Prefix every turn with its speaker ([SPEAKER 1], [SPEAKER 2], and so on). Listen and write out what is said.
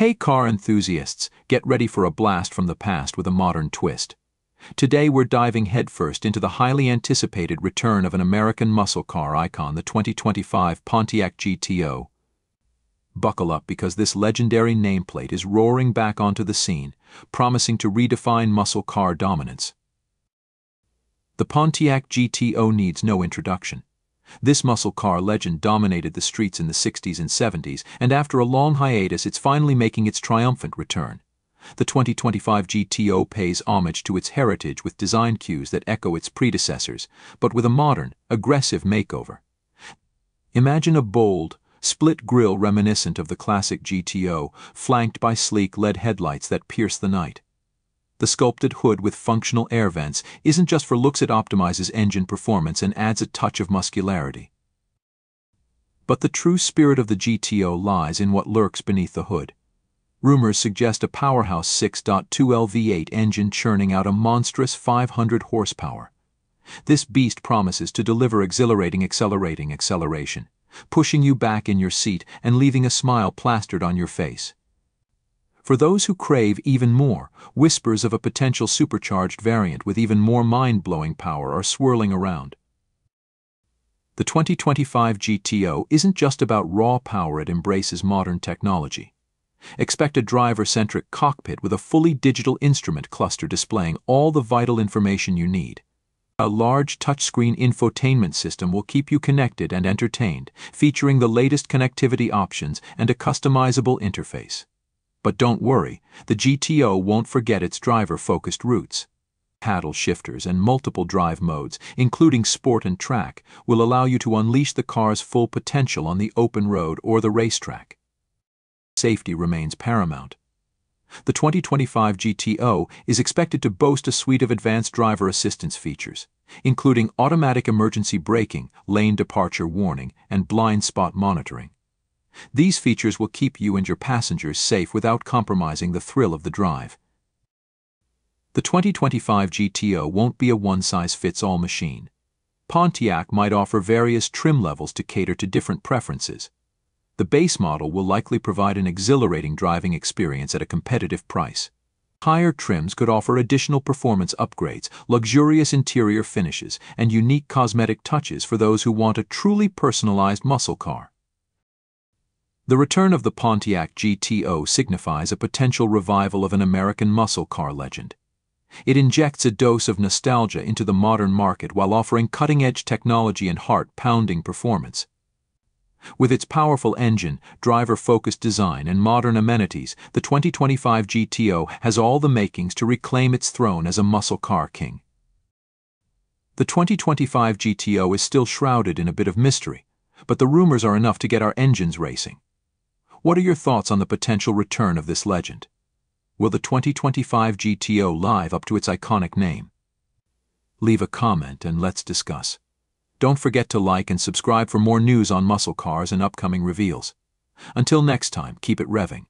[SPEAKER 1] Hey car enthusiasts, get ready for a blast from the past with a modern twist. Today we're diving headfirst into the highly anticipated return of an American muscle car icon, the 2025 Pontiac GTO. Buckle up because this legendary nameplate is roaring back onto the scene, promising to redefine muscle car dominance. The Pontiac GTO needs no introduction. This muscle car legend dominated the streets in the 60s and 70s, and after a long hiatus, it's finally making its triumphant return. The 2025 GTO pays homage to its heritage with design cues that echo its predecessors, but with a modern, aggressive makeover. Imagine a bold, split grille reminiscent of the classic GTO, flanked by sleek LED headlights that pierce the night. The sculpted hood with functional air vents isn't just for looks it optimizes engine performance and adds a touch of muscularity. But the true spirit of the GTO lies in what lurks beneath the hood. Rumors suggest a powerhouse 6.2L V8 engine churning out a monstrous 500 horsepower. This beast promises to deliver exhilarating accelerating acceleration, pushing you back in your seat and leaving a smile plastered on your face. For those who crave even more, whispers of a potential supercharged variant with even more mind-blowing power are swirling around. The 2025 GTO isn't just about raw power, it embraces modern technology. Expect a driver-centric cockpit with a fully digital instrument cluster displaying all the vital information you need. A large touchscreen infotainment system will keep you connected and entertained, featuring the latest connectivity options and a customizable interface. But don't worry, the GTO won't forget its driver-focused roots. Paddle shifters and multiple drive modes, including sport and track, will allow you to unleash the car's full potential on the open road or the racetrack. Safety remains paramount. The 2025 GTO is expected to boast a suite of advanced driver assistance features, including automatic emergency braking, lane departure warning, and blind spot monitoring. These features will keep you and your passengers safe without compromising the thrill of the drive. The 2025 GTO won't be a one-size-fits-all machine. Pontiac might offer various trim levels to cater to different preferences. The base model will likely provide an exhilarating driving experience at a competitive price. Higher trims could offer additional performance upgrades, luxurious interior finishes, and unique cosmetic touches for those who want a truly personalized muscle car. The return of the Pontiac GTO signifies a potential revival of an American muscle car legend. It injects a dose of nostalgia into the modern market while offering cutting-edge technology and heart-pounding performance. With its powerful engine, driver-focused design, and modern amenities, the 2025 GTO has all the makings to reclaim its throne as a muscle car king. The 2025 GTO is still shrouded in a bit of mystery, but the rumors are enough to get our engines racing. What are your thoughts on the potential return of this legend? Will the 2025 GTO live up to its iconic name? Leave a comment and let's discuss. Don't forget to like and subscribe for more news on muscle cars and upcoming reveals. Until next time, keep it revving.